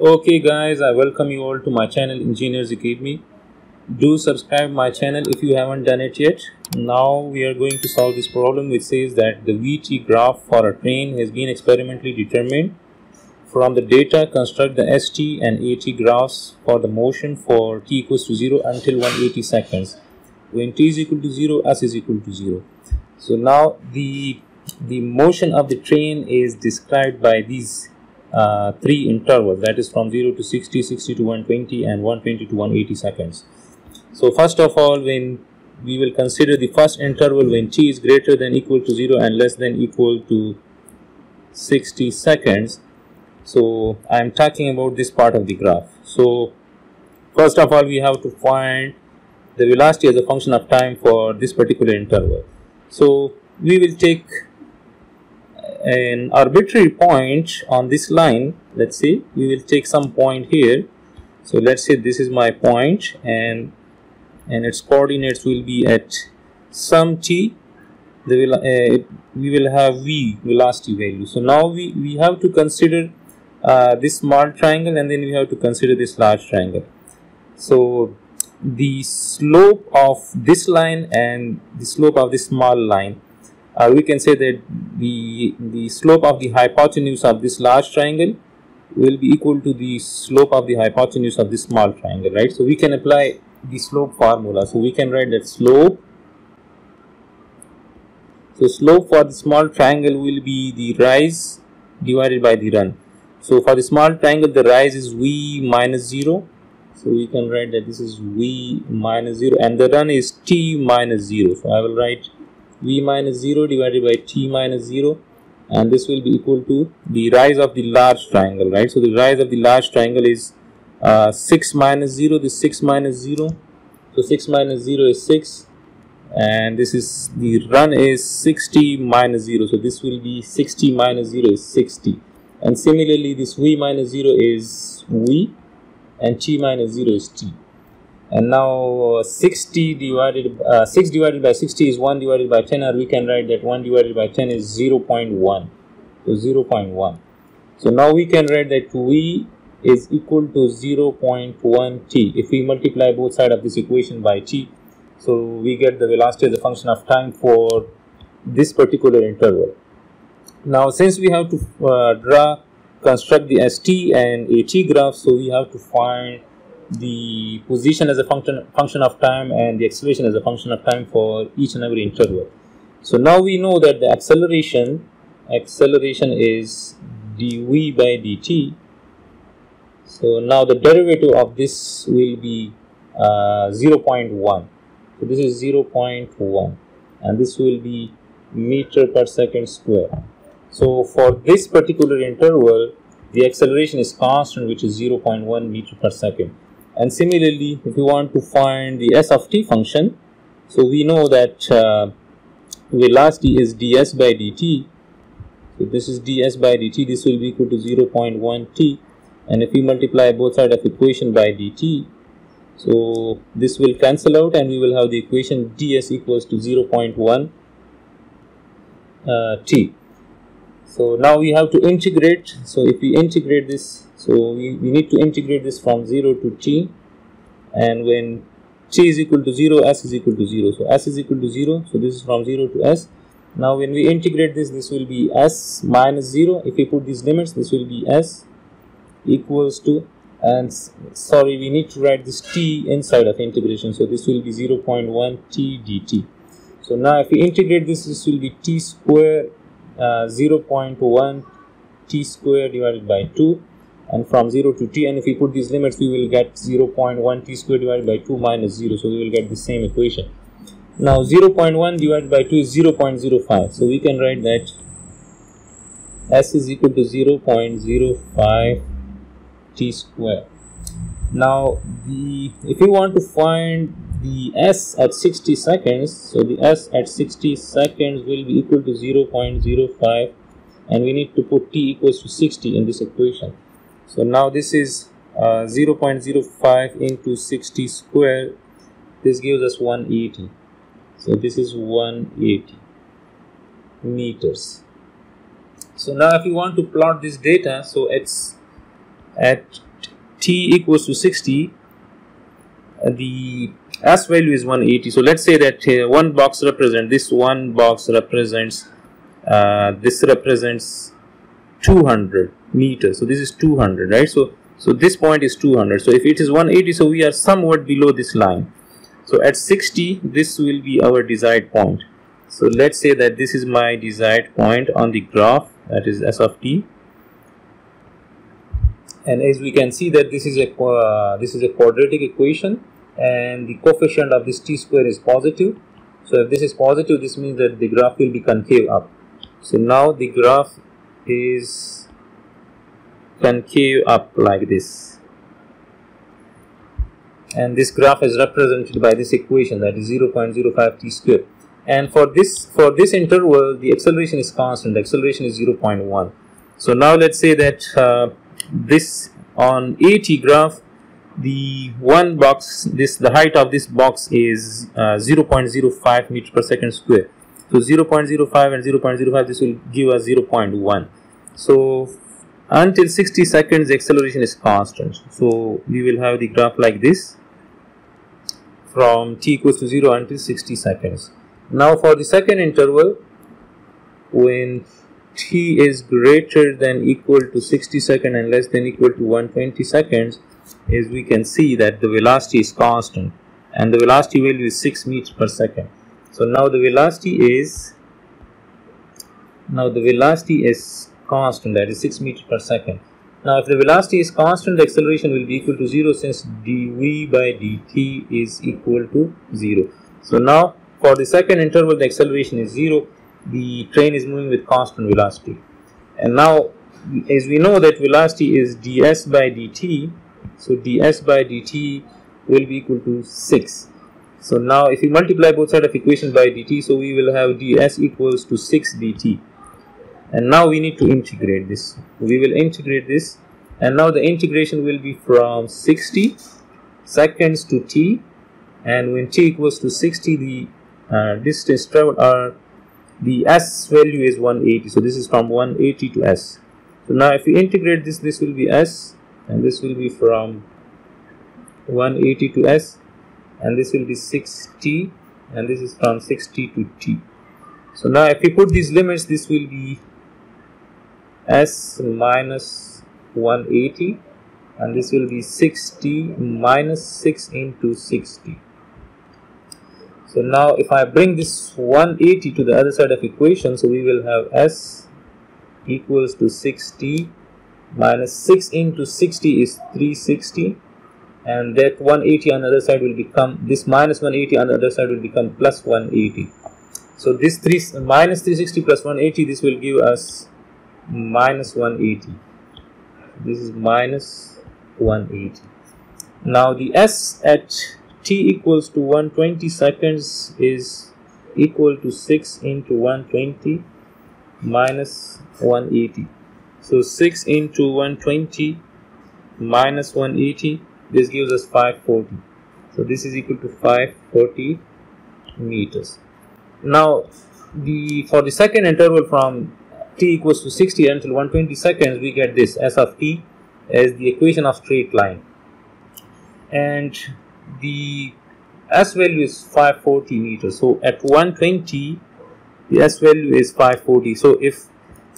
Okay guys, I welcome you all to my channel Engineers Academy. Do subscribe my channel if you haven't done it yet. Now we are going to solve this problem which says that the VT graph for a train has been experimentally determined. From the data construct the ST and AT graphs for the motion for t equals to 0 until 180 seconds. When t is equal to 0, s is equal to 0. So now the the motion of the train is described by these uh, three intervals that is from 0 to 60 60 to 120 and 120 to 180 seconds. So first of all when we will consider the first interval when t is greater than equal to 0 and less than equal to 60 seconds so i am talking about this part of the graph. So first of all we have to find the velocity as a function of time for this particular interval. So we will take an arbitrary point on this line. Let's say we will take some point here. So let's say this is my point and and its coordinates will be at some t. The will, uh, we will have v velocity value. So now we we have to consider uh, this small triangle and then we have to consider this large triangle. So the slope of this line and the slope of this small line uh, we can say that the the slope of the hypotenuse of this large triangle will be equal to the slope of the hypotenuse of this small triangle right? So we can apply the slope formula. So we can write that slope so slope for the small triangle will be the rise divided by the run. So for the small triangle the rise is v minus 0 so we can write that this is v minus 0 and the run is t minus 0 so i will write v minus 0 divided by t minus 0 and this will be equal to the rise of the large triangle right? So the rise of the large triangle is uh, 6 minus 0 this 6 minus 0 so 6 minus 0 is 6 and this is the run is 60 minus 0 so this will be 60 minus 0 is 60 and similarly this v minus 0 is v and t minus 0 is t and now uh, 60 divided uh, 6 divided by 60 is 1 divided by 10 or we can write that 1 divided by 10 is 0 0.1 so 0 0.1 so now we can write that v is equal to 0 0.1 t. If we multiply both sides of this equation by t so we get the velocity as a function of time for this particular interval. Now since we have to uh, draw construct the st and at graph so we have to find the position as a function function of time and the acceleration as a function of time for each and every interval. So now we know that the acceleration acceleration is dv by dt. So now the derivative of this will be uh, 0.1. So this is 0.1 and this will be meter per second square. So for this particular interval, the acceleration is constant which is 0.1 meter per second and similarly if you want to find the s of t function so we know that uh, velocity is ds by dt. So this is ds by dt. This will be equal to 0.1 t. And if we multiply both sides of equation by dt so this will cancel out and we will have the equation ds equals to 0.1 uh, t. So now we have to integrate. So if we integrate this so we, we need to integrate this from 0 to t. And when t is equal to 0 s is equal to 0 so s is equal to 0 so this is from 0 to s. Now when we integrate this this will be s minus 0 if we put these limits this will be s equals to and sorry we need to write this t inside of integration. So this will be 0.1 t dt. So now if we integrate this this will be t square uh, 0.1 t square divided by 2 and from 0 to t and if we put these limits we will get 0.1 t square divided by 2 minus 0 so we will get the same equation. Now 0.1 divided by 2 is 0.05 so we can write that s is equal to 0.05 t square. Now the if you want to find the s at 60 seconds so the s at 60 seconds will be equal to 0.05 and we need to put t equals to 60 in this equation so now this is uh, 0.05 into 60 square. This gives us 180 so this is 180 meters. So now if you want to plot this data so it's at t equals to 60 uh, the s value is 180 so let's say that uh, one box represents this one box represents uh, this represents 200 meters. So this is 200 right? So so this point is 200 so if it is 180 so we are somewhat below this line. So at 60 this will be our desired point. So let's say that this is my desired point on the graph that is s of t. And as we can see that this is a uh, this is a quadratic equation and the coefficient of this t square is positive. So if this is positive this means that the graph will be concave up. So now the graph is concave up like this. And this graph is represented by this equation that is 0.05 t square. And for this for this interval the acceleration is constant. The acceleration is 0.1 so now let's say that uh, this on AT graph the one box this the height of this box is uh, 0.05 meter per second square so 0.05 and 0.05 this will give us 0.1 so until 60 seconds the acceleration is constant. So we will have the graph like this from t equals to 0 until 60 seconds. Now for the second interval when t is greater than equal to 60 seconds and less than equal to 120 seconds is we can see that the velocity is constant and the velocity value is 6 meters per second so now the velocity is now the velocity is constant that is 6 meters per second. Now if the velocity is constant the acceleration will be equal to 0 since dv by dt is equal to 0 so now for the second interval the acceleration is 0 the train is moving with constant velocity. And now as we know that velocity is ds by dt so ds by dt will be equal to 6 so now if we multiply both sides of equation by dt so we will have ds equals to 6 dt and now we need to integrate this. We will integrate this. And now the integration will be from 60 seconds to t. And when t equals to 60 the uh, distance traveled are the s value is 180 so this is from 180 to s. So now if we integrate this this will be s. And this will be from 180 to s and this will be 6t and this is from 60 to t. So now if we put these limits this will be s minus 180 and this will be 60 minus 6 into 60 so now if I bring this 180 to the other side of equation, so we will have S equals to 60 minus 6 into 60 is 360 and that 180 on the other side will become this minus 180 on the other side will become plus 180 so this 3 minus 360 plus 180 this will give us minus 180 this is minus 180 now the s at t equals to 120 seconds is equal to 6 into 120 minus 180 so 6 into 120 minus 180 this gives us 540 so this is equal to 540 meters now the for the second interval from t equals to 60 until 120 seconds we get this s of t as the equation of straight line and the S value is 540 meters. So at 120, the S value is 540. So if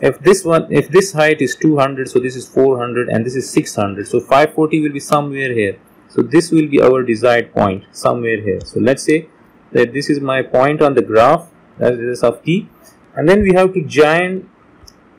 if this one if this height is 200 so this is 400 and this is 600 so 540 will be somewhere here. So this will be our desired point somewhere here. So let's say that this is my point on the graph that is of t. And then we have to join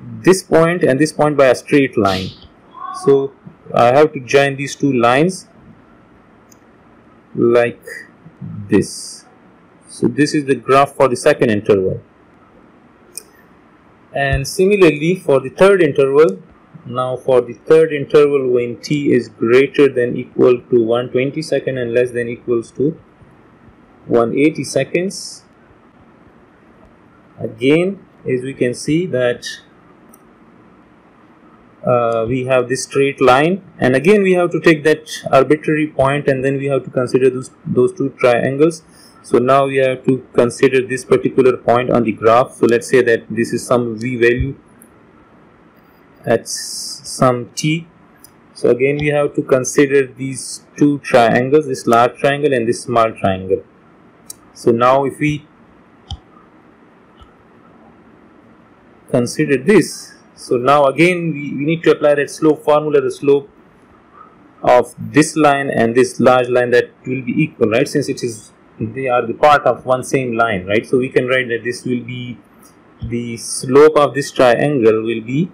this point and this point by a straight line. So I have to join these two lines like this. So this is the graph for the second interval and similarly for the third interval now for the third interval when t is greater than equal to 120 second and less than equals to 180 seconds again as we can see that uh, we have this straight line. And again we have to take that arbitrary point and then we have to consider those, those two triangles so now we have to consider this particular point on the graph. So let's say that this is some v value at some t. So again we have to consider these two triangles this large triangle and this small triangle. So now if we consider this so now again we, we need to apply that slope formula the slope of this line and this large line that will be equal right? Since it is they are the part of one same line right? So we can write that this will be the slope of this triangle will be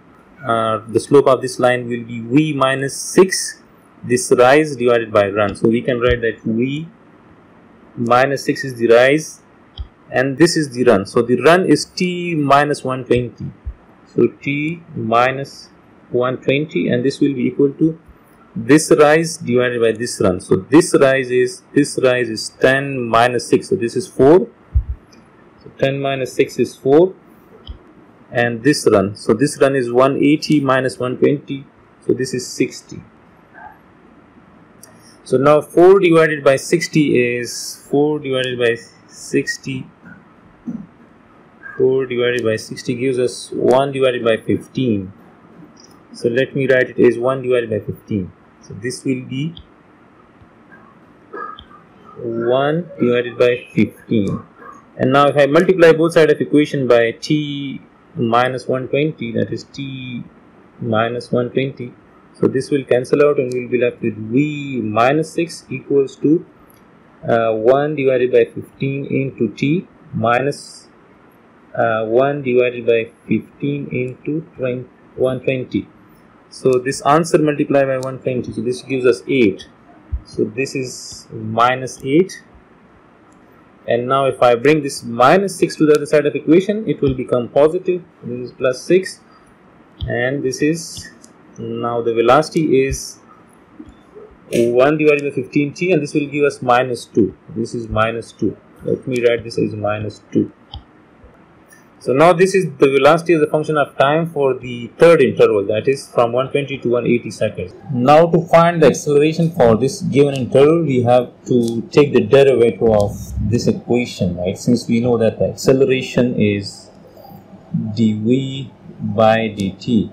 uh, the slope of this line will be v minus 6 this rise divided by run. So we can write that v minus 6 is the rise and this is the run. So the run is t minus 120 so t minus 120 and this will be equal to this rise divided by this run. So this rise is this rise is 10 minus 6 so this is 4 so 10 minus 6 is 4 and this run. So this run is 180 minus 120 so this is 60 so now 4 divided by 60 is 4 divided by 60 4 divided by 60 gives us 1 divided by 15 so let me write it as 1 divided by 15 so this will be 1 divided by 15 and now if I multiply both sides of equation by t minus 120 that is t minus 120 so this will cancel out and we'll be left with v minus 6 equals to uh, 1 divided by 15 into t minus, uh, 1 divided by 15 into 20, 120 so this answer multiplied by 120 so this gives us 8 so this is minus 8 and now if I bring this minus 6 to the other side of equation it will become positive. This is plus 6 and this is now the velocity is 1 divided by 15t and this will give us minus 2 this is minus 2 let me write this as minus 2 so now this is the velocity as a function of time for the third interval that is from 120 to 180 seconds. Now to find the acceleration for this given interval we have to take the derivative of this equation right since we know that the acceleration is dv by dt.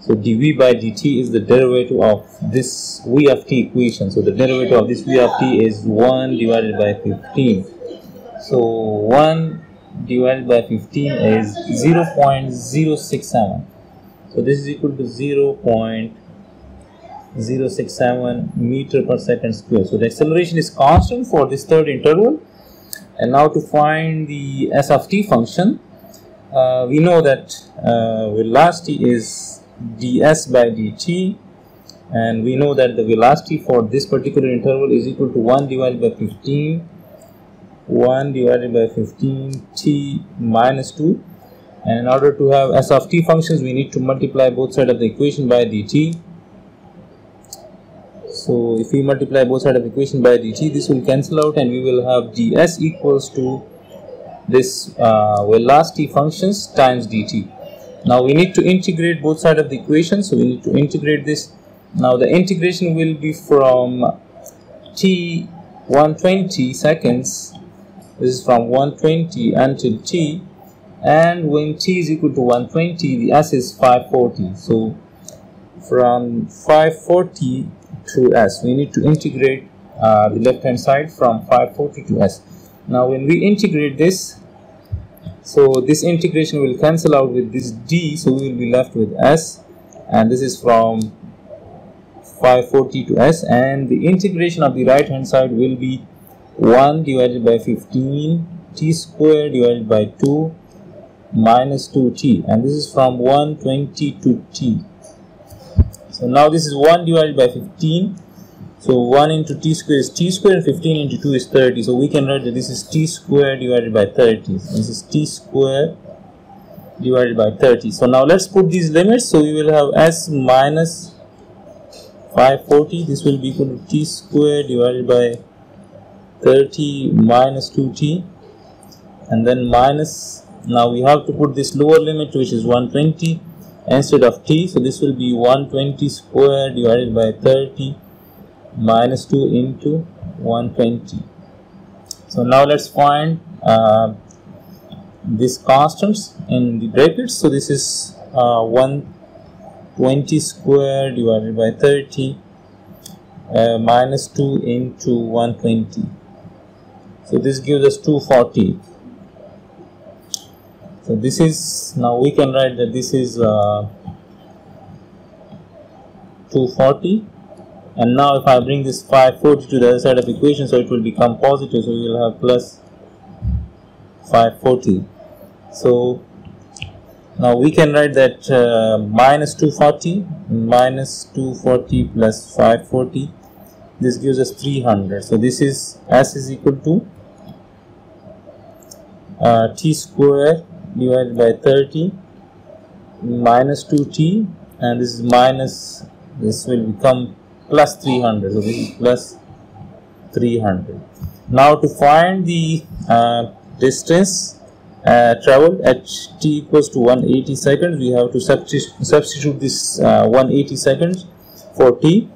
So dv by dt is the derivative of this v of t equation. So the derivative of this v of t is 1 divided by 15. So 1 divided by 15 is 0 0.067 so this is equal to 0 0.067 meter per second square. So the acceleration is constant for this third interval. And now to find the s of t function uh, we know that uh, velocity is ds by dt. And we know that the velocity for this particular interval is equal to 1 divided by 15 1 divided by 15 t minus 2 and in order to have s of t functions we need to multiply both sides of the equation by dt so if we multiply both sides of the equation by dt this will cancel out and we will have ds equals to this uh, velocity functions times dt now we need to integrate both sides of the equation. So we need to integrate this. Now the integration will be from t 120 seconds this is from 120 until t and when t is equal to 120 the s is 540 so from 540 to s we need to integrate uh, the left hand side from 540 to s. Now when we integrate this so this integration will cancel out with this d so we will be left with s and this is from 540 to s and the integration of the right hand side will be 1 divided by 15 t square divided by 2 minus 2t and this is from 120 to t. So now this is 1 divided by 15 so 1 into t square is t square and 15 into 2 is 30 so we can write that this is t square divided by 30 this is t square divided by 30 so now let's put these limits. So we will have s minus 540 this will be equal to t square divided by 30 minus 2t and then minus now we have to put this lower limit which is 120 instead of t so this will be 120 square divided by 30 minus 2 into 120 so now let's find uh, these constants in the brackets. So this is uh, 1 20 square divided by 30 uh, minus 2 into 120 so this gives us 240 so this is now we can write that this is uh, 240 and now if I bring this 540 to the other side of equation so it will become positive. So we will have plus 540 so now we can write that uh, minus 240 minus 240 plus 540 this gives us 300 so this is s is equal to uh, t square divided by 30 minus 2t and this is minus this will become plus 300 so this is plus 300 now to find the uh, distance uh, traveled at t equals to 180 seconds we have to substitute, substitute this uh, 180 seconds for t.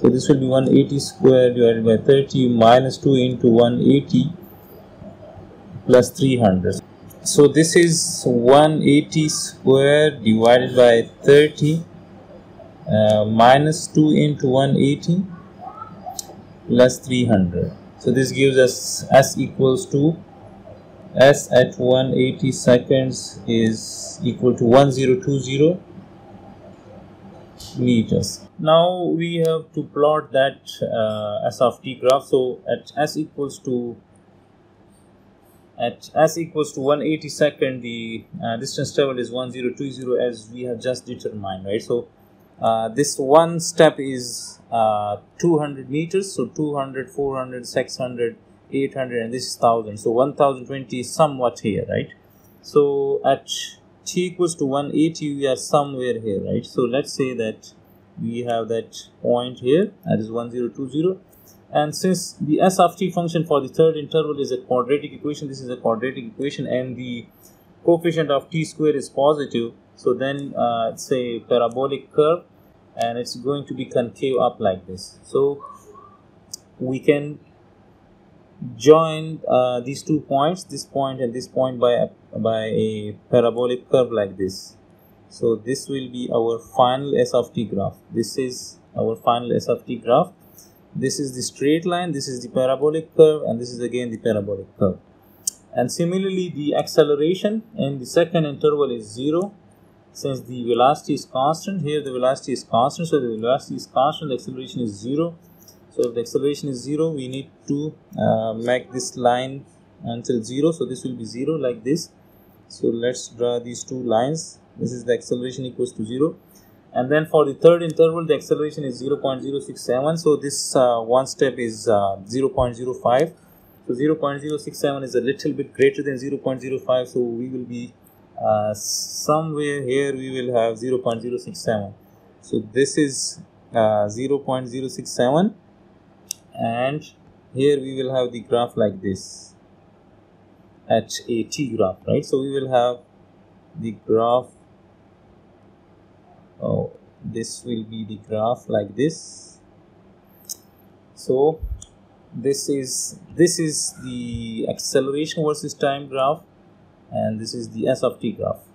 So this will be 180 square divided by 30 minus 2 into 180 plus 300 so this is 180 square divided by 30 uh, minus 2 into 180 plus 300 so this gives us s equals to s at 180 seconds is equal to 1020 meters. Now we have to plot that uh, s of t graph. So at s equals to at s equals to 180 second the uh, distance traveled is 1020 as we have just determined right? So uh, this one step is uh, 200 meters so 200 400 600 800 and this is 1000 so 1020 is somewhat here right? So at t equals to 180 we are somewhere here right? So let's say that we have that point here that is 1020 and since the s of t function for the third interval is a quadratic equation this is a quadratic equation and the coefficient of t square is positive so then uh, it's a parabolic curve and it's going to be concave up like this. So we can join uh, these two points this point and this point by a, by a parabolic curve like this. So this will be our final s of t graph. This is our final s of t graph this is the straight line this is the parabolic curve and this is again the parabolic curve. And similarly the acceleration in the second interval is zero. Since the velocity is constant here the velocity is constant so the velocity is constant the acceleration is zero. So if the acceleration is 0 we need to uh, make this line until 0 so this will be 0 like this. So let's draw these two lines. This is the acceleration equals to 0 and then for the third interval the acceleration is 0.067 so this uh, one step is uh, 0.05 so 0.067 is a little bit greater than 0.05 so we will be uh, somewhere here we will have 0.067 so this is uh, 0.067 and here we will have the graph like this. At a t graph right? So we will have the graph this will be the graph like this. So this is this is the acceleration versus time graph and this is the s of t graph